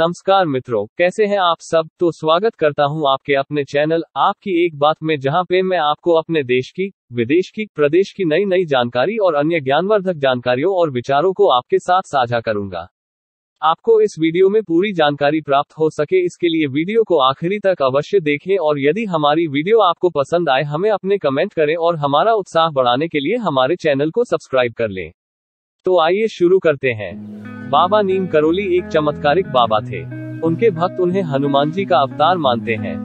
नमस्कार मित्रों, कैसे हैं आप सब? तो स्वागत करता हूँ आपके अपने चैनल, आपकी एक बात में, जहाँ पे मैं आपको अपने देश की, विदेश की, प्रदेश की नई नई जानकारी और अन्य ज्ञानवर्धक जानकारियों और विचारों को आपके साथ साझा करूँगा। आपको इस वीडियो में पूरी जानकारी प्राप्त हो सके, इसके लिए वीडियो को आखिरी तक अवश्य देखें और यदि हमारी वीडियो आपको पसंद आए, हमें अपने कमेंट करें और हमारा उत्साह बढ़ाने के लिए हमारे चैनल को सब्सक्राइब कर लें। तो आइए शुरू करते हैं। बाबा नीम करोली एक चमत्कारिक बाबा थे। उनके भक्त उन्हें हनुमान जी का अवतार मानते हैं।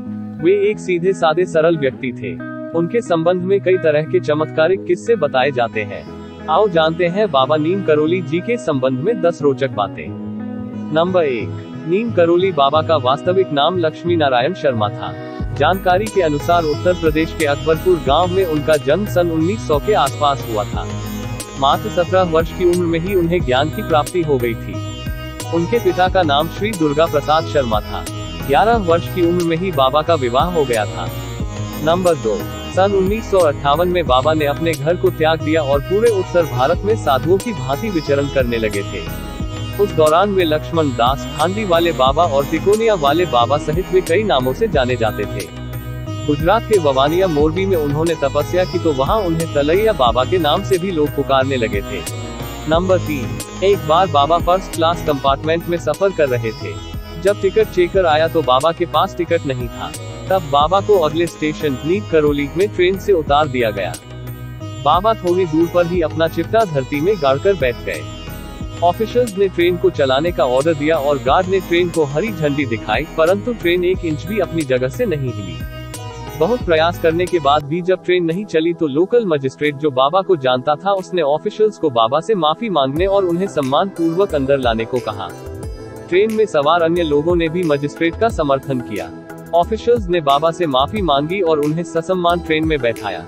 वे एक सीधे सादे सरल व्यक्ति थे। उनके संबंध में कई तरह के चमत्कारिक किस्से बताए जाते हैं। आओ जानते हैं बाबा नीम करोली जी के संबंध में दस रोचक बातें। नंबर एक, नीम करोली बाबा का वास्तविक नाम लक्ष्मी नारायण शर्मा था। जानकारी के अनुसार उत्तर प्रदेश के अकबरपुर गाँव में उनका जन्म सन 1900 के आसपास हुआ था। मात्र सत्रह वर्ष की उम्र में ही उन्हें ज्ञान की प्राप्ति हो गई थी। उनके पिता का नाम श्री दुर्गा प्रसाद शर्मा था। ग्यारह वर्ष की उम्र में ही बाबा का विवाह हो गया था। नंबर दो, सन उन्नीस सौ अट्ठावन में बाबा ने अपने घर को त्याग दिया और पूरे उत्तर भारत में साधुओं की भांति विचरण करने लगे थे। उस दौरान वे लक्ष्मण दास खांडी वाले बाबा और तिकोनिया वाले बाबा सहित वे कई नामों से जाने जाते थे। गुजरात के ववानिया मोरबी में उन्होंने तपस्या की तो वहाँ उन्हें तलैया बाबा के नाम से भी लोग पुकारने लगे थे। नंबर तीन, एक बार बाबा फ़र्स्ट क्लास कंपार्टमेंट में सफ़र कर रहे थे। जब टिकट चेकर आया तो बाबा के पास टिकट नहीं था। तब बाबा को अगले स्टेशन नीक करोली में ट्रेन से उतार दिया गया। बाबा थोड़ी दूर पर ही अपना चिपटा धरती में गाड़कर बैठ गए। ऑफिसर्स ने ट्रेन को चलाने का ऑर्डर दिया और गार्ड ने ट्रेन को हरी झंडी दिखाई, परंतु ट्रेन एक इंच भी अपनी जगह से नहीं हिली। बहुत प्रयास करने के बाद भी जब ट्रेन नहीं चली तो लोकल मजिस्ट्रेट जो बाबा को जानता था, उसने ऑफिशियल्स को बाबा से माफ़ी मांगने और उन्हें सम्मान पूर्वक अंदर लाने को कहा। ट्रेन में सवार अन्य लोगों ने भी मजिस्ट्रेट का समर्थन किया। ऑफिशियल्स ने बाबा से माफ़ी मांगी और उन्हें ससम्मान ट्रेन में बैठाया।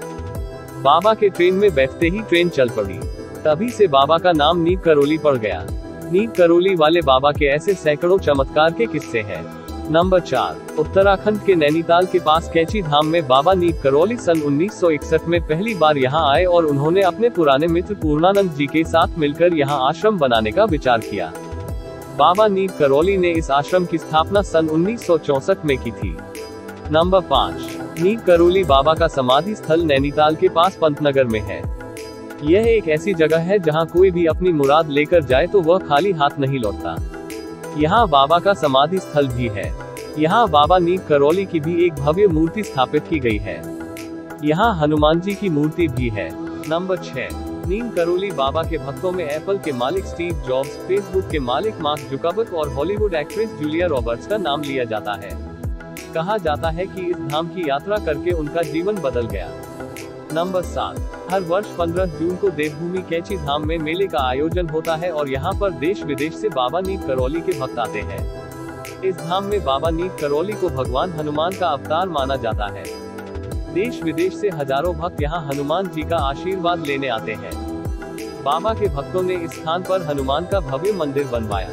बाबा के ट्रेन में बैठते ही ट्रेन चल पड़ी। तभी से बाबा का नाम नीब करोली पड़ गया। नीब करोली वाले बाबा के ऐसे सैकड़ों चमत्कार के किस्से हैं। नंबर चार, उत्तराखंड के नैनीताल के पास कैची धाम में बाबा नीप करौली सन 1961 में पहली बार यहाँ आए और उन्होंने अपने पुराने मित्र पूर्णानंद जी के साथ मिलकर यहाँ आश्रम बनाने का विचार किया। बाबा नीप करौली ने इस आश्रम की स्थापना सन उन्नीस में की थी। नंबर पाँच नीप करौली बाबा का समाधि स्थल नैनीताल के पास पंतनगर में है। यह एक ऐसी जगह है जहाँ कोई भी अपनी मुराद लेकर जाए तो वह खाली हाथ नहीं लौटता। यहाँ बाबा का समाधि स्थल भी है। यहाँ बाबा नीक करौली की भी एक भव्य मूर्ति स्थापित की गई है। यहाँ हनुमान जी की मूर्ति भी है। नंबर छह नीम करोली बाबा के भक्तों में एप्पल के मालिक स्टीव जॉब्स, फेसबुक के मालिक मार्क जुकाबक और हॉलीवुड एक्ट्रेस जूलिया रॉबर्ट्स का नाम लिया जाता है। कहा जाता है कि इस धाम की यात्रा करके उनका जीवन बदल गया। नंबर सात। हर वर्ष 15 जून को देवभूमि कैची धाम में मेले का आयोजन होता है और यहाँ पर देश विदेश से बाबा नीत करौली के भक्त आते हैं। इस धाम में बाबा नीत करौली को भगवान हनुमान का अवतार माना जाता है। देश विदेश से हज़ारों भक्त यहाँ हनुमान जी का आशीर्वाद लेने आते हैं। बाबा के भक्तों ने इस स्थान पर हनुमान का भव्य मंदिर बनवाया।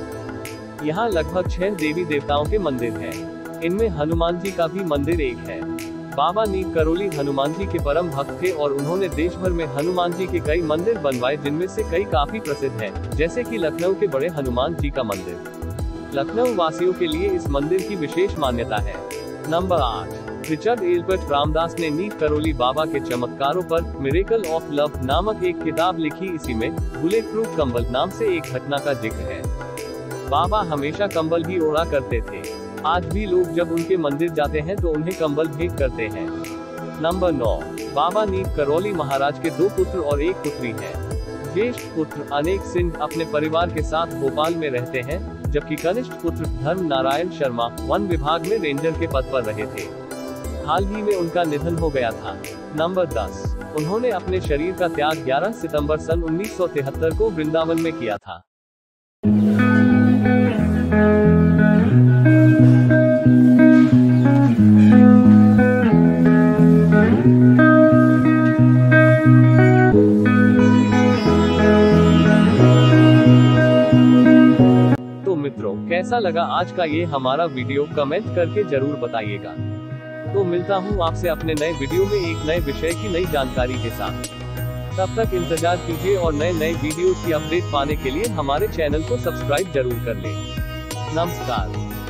यहाँ लगभग छह देवी देवताओं के मंदिर हैं। इनमें हनुमान जी का भी मंदिर एक है। बाबा नीम करोली हनुमान जी के परम भक्त थे और उन्होंने देश भर में हनुमान जी के कई मंदिर बनवाए जिनमें से कई काफ़ी प्रसिद्ध हैं, जैसे कि लखनऊ के बड़े हनुमान जी का मंदिर। लखनऊ वासियों के लिए इस मंदिर की विशेष मान्यता है। नंबर आठ रिचर्ड एल्बर्ट रामदास ने नीक करोली बाबा के चमत्कारों पर मिरेकल ऑफ़ लव नामक एक किताब लिखी इसी में बुलेट प्रूफ कम्बल नाम से एक घटना का ज़िक्र है। बाबा हमेशा कंबल ही ओढ़ा करते थे। आज भी लोग जब उनके मंदिर जाते हैं तो उन्हें कंबल भेंट करते हैं। नंबर नौ, बाबा नीत करौली महाराज के दो पुत्र और एक पुत्री है। ज्येष्ठ पुत्र अनेक सिंह अपने परिवार के साथ भोपाल में रहते हैं, जबकि कनिष्ठ पुत्र धर्म नारायण शर्मा वन विभाग में रेंजर के पद पर रहे थे। हाल ही में उनका निधन हो गया था। नंबर दस, उन्होंने अपने शरीर का त्याग 11 सितंबर सन 1973 को वृंदावन में किया था। कैसा लगा आज का ये हमारा वीडियो कमेंट करके ज़रूर बताइएगा। तो मिलता हूँ आपसे अपने नए वीडियो में एक नए विषय की नई जानकारी के साथ। तब तक इंतज़ार कीजिए और नए नए वीडियो की अपडेट पाने के लिए हमारे चैनल को सब्सक्राइब ज़रूर कर ले। नमस्कार।